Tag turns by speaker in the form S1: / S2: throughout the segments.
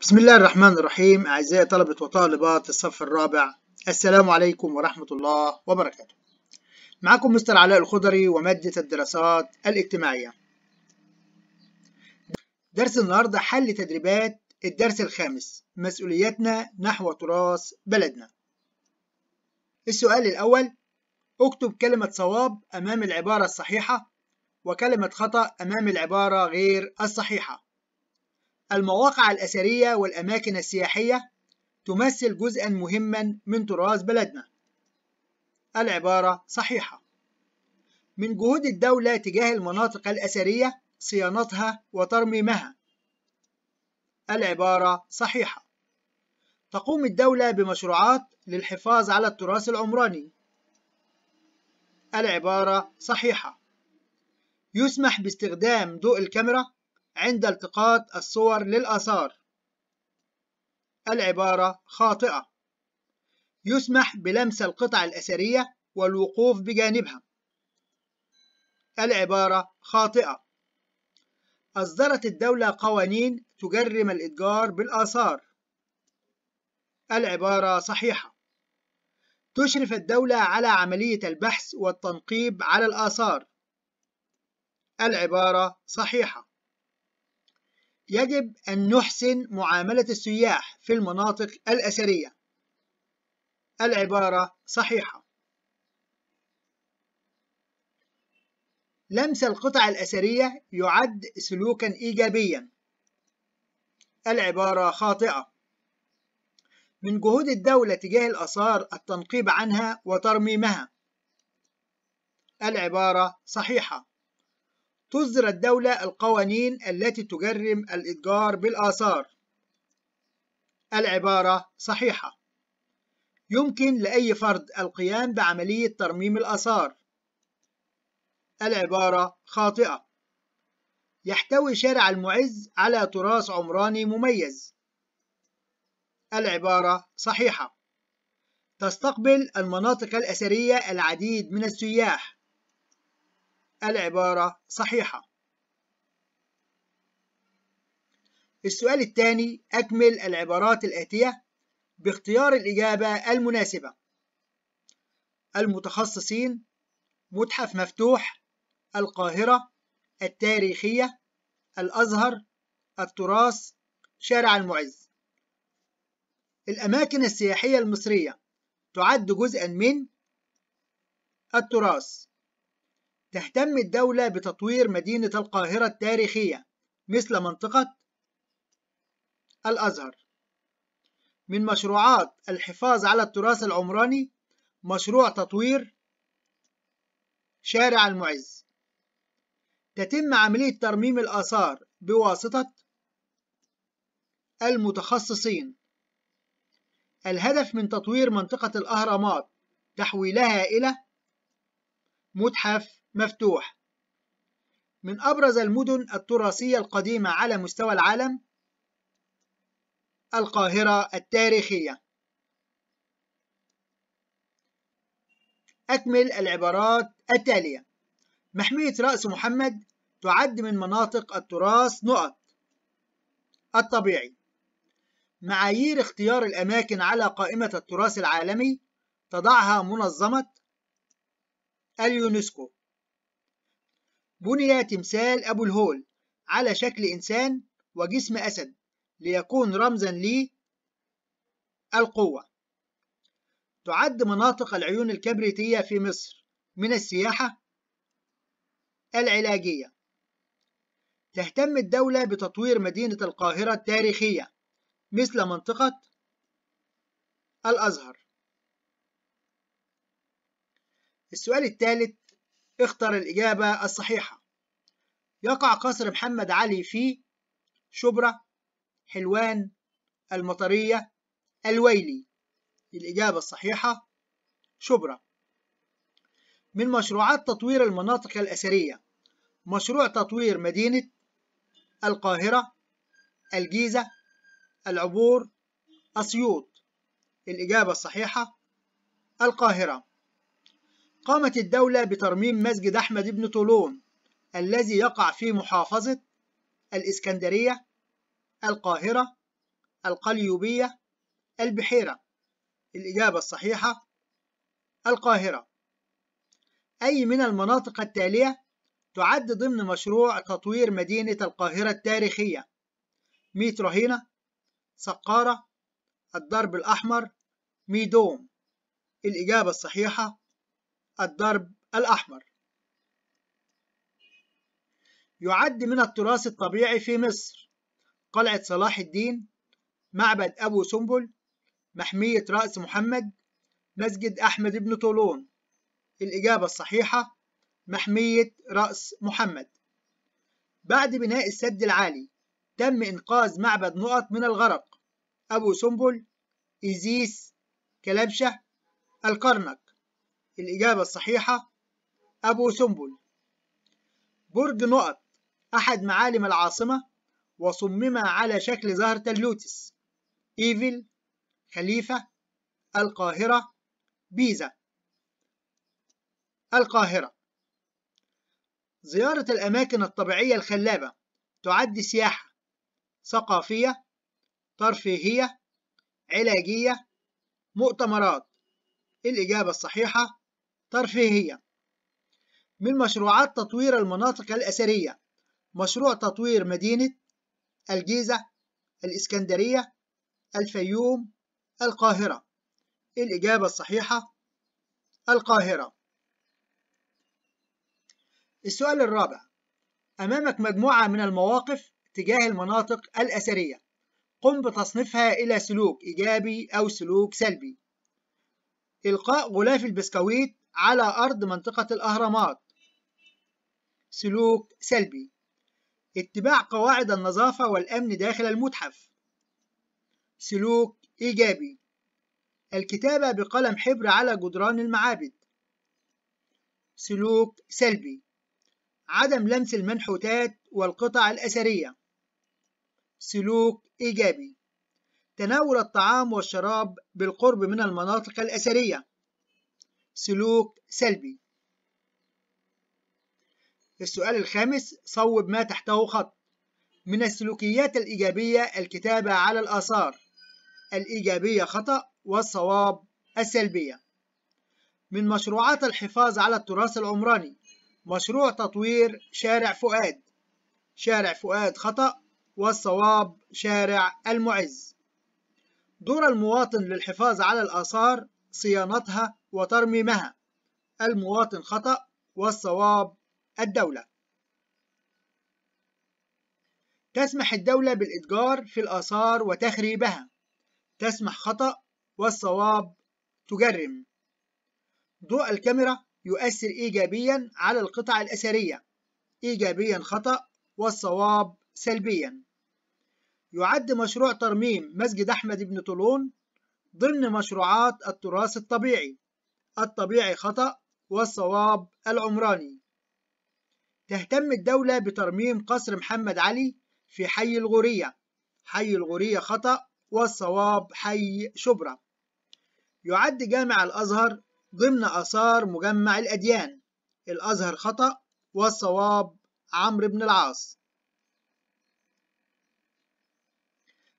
S1: بسم الله الرحمن الرحيم أعزائي طلبة وطالبات الصف الرابع السلام عليكم ورحمة الله وبركاته. معكم مستر علاء الخضري ومادة الدراسات الاجتماعية. درس النهاردة حل تدريبات الدرس الخامس مسؤوليتنا نحو تراث بلدنا. السؤال الأول اكتب كلمة صواب أمام العبارة الصحيحة وكلمة خطأ أمام العبارة غير الصحيحة. المواقع الأثرية والأماكن السياحية تمثل جزءا مهما من تراث بلدنا. العبارة صحيحة. من جهود الدولة تجاه المناطق الأثرية صيانتها وترميمها. العبارة صحيحة. تقوم الدولة بمشروعات للحفاظ على التراث العمراني. العبارة صحيحة. يسمح باستخدام ضوء الكاميرا عند التقاط الصور للآثار. العبارة خاطئة. يسمح بلمس القطع الأثرية والوقوف بجانبها. العبارة خاطئة. أصدرت الدولة قوانين تجرم الإتجار بالآثار. العبارة صحيحة. تشرف الدولة على عملية البحث والتنقيب على الآثار. العبارة صحيحة. يجب أن نحسن معاملة السياح في المناطق الأثرية. العبارة صحيحة. لمس القطع الأثرية يعد سلوكا إيجابيا. العبارة خاطئة. من جهود الدولة تجاه الآثار التنقيب عنها وترميمها. العبارة صحيحة. تصدر الدولة القوانين التي تجرم الإتجار بالآثار. العبارة صحيحة. يمكن لأي فرد القيام بعملية ترميم الآثار. العبارة خاطئة. يحتوي شارع المعز على تراث عمراني مميز. العبارة صحيحة. تستقبل المناطق الأثرية العديد من السياح. العبارة صحيحة. السؤال الثاني أكمل العبارات الآتية باختيار الإجابة المناسبة. المتخصصين متحف مفتوح القاهرة التاريخية الأزهر التراث شارع المعز. الأماكن السياحية المصرية تعد جزءا من التراث. تهتم الدولة بتطوير مدينة القاهرة التاريخية مثل منطقة الأزهر. من مشروعات الحفاظ على التراث العمراني مشروع تطوير شارع المعز. تتم عملية ترميم الآثار بواسطة المتخصصين. الهدف من تطوير منطقة الأهرامات تحويلها إلى متحف مفتوح. من أبرز المدن التراثية القديمة على مستوى العالم القاهرة التاريخية. أكمل العبارات التالية. محمية رأس محمد تعد من مناطق التراث نقط. الطبيعي. معايير اختيار الأماكن على قائمة التراث العالمي تضعها منظمة اليونسكو. بني تمثال أبو الهول على شكل إنسان وجسم أسد ليكون رمزا للقوة. تعد مناطق العيون الكبريتية في مصر من السياحة العلاجية. تهتم الدولة بتطوير مدينة القاهرة التاريخية مثل منطقة الأزهر. السؤال الثالث اختر الإجابة الصحيحة. يقع قصر محمد علي في شبرا حلوان المطرية الويلي. الإجابة الصحيحة شبرا. من مشروعات تطوير المناطق الأثرية مشروع تطوير مدينة القاهرة الجيزة العبور أسيوط. الإجابة الصحيحة القاهرة. قامت الدولة بترميم مسجد أحمد بن طولون الذي يقع في محافظة الإسكندرية القاهرة القليوبية البحيرة. الإجابة الصحيحة القاهرة. أي من المناطق التالية تعد ضمن مشروع تطوير مدينة القاهرة التاريخية. ميت رهينة سقارة الدرب الأحمر ميدوم. الإجابة الصحيحة الدرب الأحمر. يعد من التراث الطبيعي في مصر قلعة صلاح الدين معبد أبو سمبل محمية رأس محمد مسجد أحمد بن طولون. الإجابة الصحيحة محمية رأس محمد. بعد بناء السد العالي تم إنقاذ معبد نقط من الغرق أبو سمبل إيزيس كلبشة الكرنك الإجابة الصحيحة أبو سمبل برج نقط أحد معالم العاصمة وصمم على شكل زهرة اللوتس. إيفل خليفة القاهرة بيزا. القاهرة. زيارة الأماكن الطبيعية الخلابة. تعد سياحة. ثقافية. ترفيهية. علاجية. مؤتمرات. الإجابة الصحيحة ترفيهية من مشروعات تطوير المناطق الأثرية مشروع تطوير مدينة الجيزة الإسكندرية الفيوم القاهرة. الإجابة الصحيحة القاهرة. السؤال الرابع. أمامك مجموعة من المواقف تجاه المناطق الأثرية. قم بتصنيفها إلى سلوك إيجابي أو سلوك سلبي. إلقاء غلاف البسكويت على أرض منطقة الأهرامات. سلوك سلبي. اتباع قواعد النظافة والأمن داخل المتحف. سلوك إيجابي. الكتابة بقلم حبر على جدران المعابد. سلوك سلبي. عدم لمس المنحوتات والقطع الأثرية. سلوك إيجابي. تناول الطعام والشراب بالقرب من المناطق الأثرية. سلوك سلبي. السؤال الخامس صوب ما تحته خط. من السلوكيات الإيجابية الكتابة على الآثار. الإيجابية خطأ والصواب السلبية. من مشروعات الحفاظ على التراث العمراني. مشروع تطوير شارع فؤاد. شارع فؤاد خطأ والصواب شارع المعز. دور المواطن للحفاظ على الآثار صيانتها وترميمها المواطن خطأ والصواب الدولة. تسمح الدولة بالإتجار في الآثار وتخريبها. تسمح خطأ والصواب تجرم. ضوء الكاميرا يؤثر إيجابيا على القطع الأثرية. إيجابيا خطأ والصواب سلبيا. يعد مشروع ترميم مسجد أحمد بن طولون ضمن مشروعات التراث الطبيعي. الطبيعي خطأ والصواب العمراني. تهتم الدولة بترميم قصر محمد علي في حي الغورية. حي الغورية خطأ والصواب حي شبرا. يعد جامع الأزهر ضمن آثار مجمع الأديان. الأزهر خطأ والصواب عمرو بن العاص.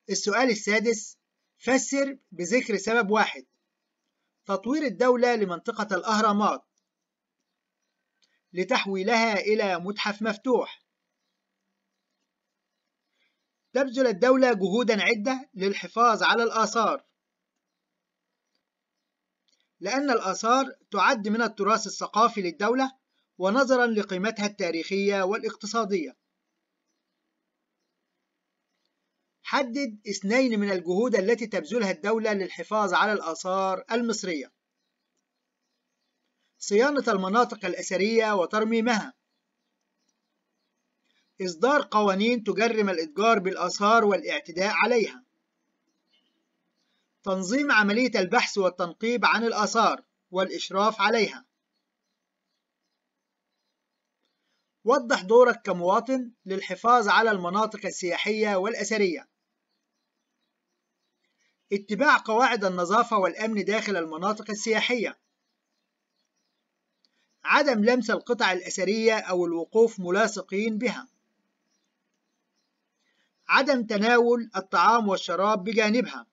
S1: السؤال السادس فسر بذكر سبب واحد. تطوير الدولة لمنطقة الأهرامات لتحويلها إلى متحف مفتوح. تبذل الدولة جهودا عدة للحفاظ على الآثار لأن الآثار تعد من التراث الثقافي للدولة ونظرا لقيمتها التاريخية والاقتصادية. حدد اثنين من الجهود التي تبذلها الدولة للحفاظ على الآثار المصرية. صيانة المناطق الأثرية وترميمها. إصدار قوانين تجرم الإتجار بالآثار والاعتداء عليها. تنظيم عملية البحث والتنقيب عن الآثار والإشراف عليها. وضح دورك كمواطن للحفاظ على المناطق السياحية والأثرية. اتباع قواعد النظافة والأمن داخل المناطق السياحية. عدم لمس القطع الأثرية أو الوقوف ملاصقين بها. عدم تناول الطعام والشراب بجانبها.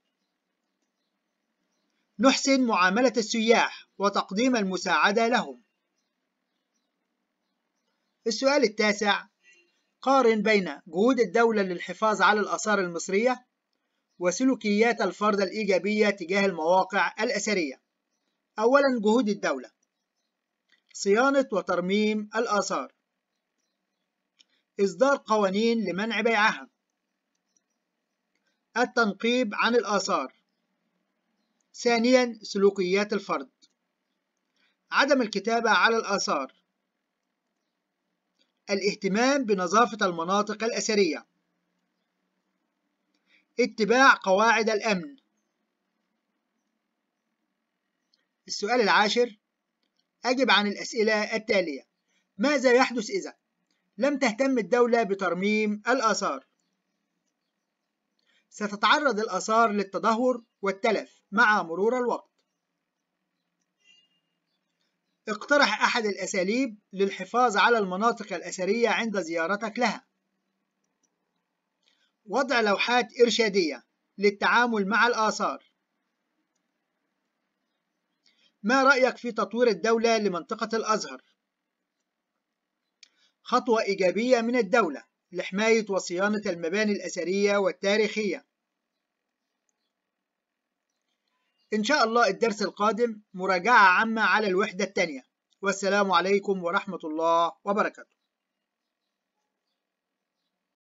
S1: نحسن معاملة السياح وتقديم المساعدة لهم. السؤال التاسع قارن بين جهود الدولة للحفاظ على الآثار المصرية وسلوكيات الفرد الإيجابية تجاه المواقع الأثرية. أولا جهود الدولة. صيانة وترميم الآثار. إصدار قوانين لمنع بيعها. التنقيب عن الآثار. ثانيا سلوكيات الفرد. عدم الكتابة على الآثار. الاهتمام بنظافة المناطق الأثرية. اتباع قواعد الأمن. السؤال العاشر أجب عن الأسئلة التالية. ماذا يحدث إذا لم تهتم الدولة بترميم الآثار؟ ستتعرض الآثار للتدهور والتلف مع مرور الوقت. اقترح أحد الأساليب للحفاظ على المناطق الأثرية عند زيارتك لها. وضع لوحات إرشادية للتعامل مع الآثار. ما رأيك في تطوير الدولة لمنطقة الأزهر؟ خطوة إيجابية من الدولة لحماية وصيانة المباني الأثرية والتاريخية. إن شاء الله الدرس القادم مراجعة عامة على الوحدة الثانية والسلام عليكم ورحمة الله وبركاته.